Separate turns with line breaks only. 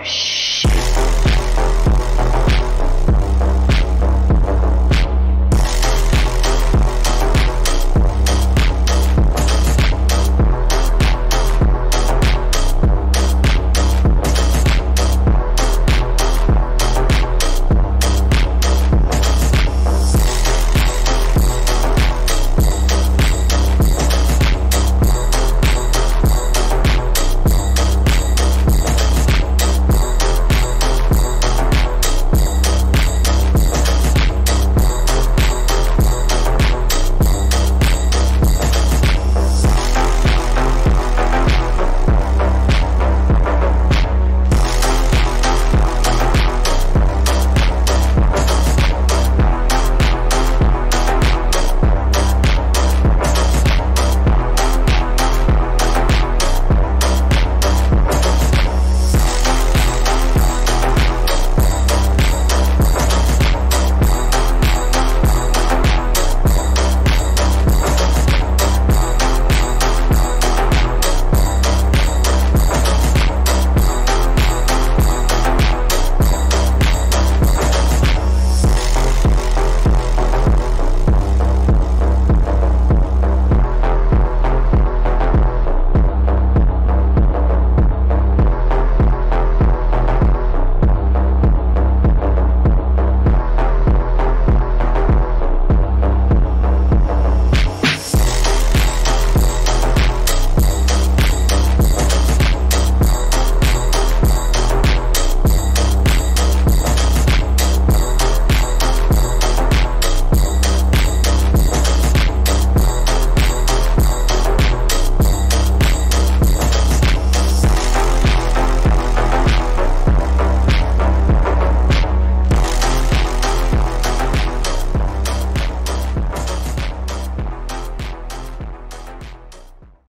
hours.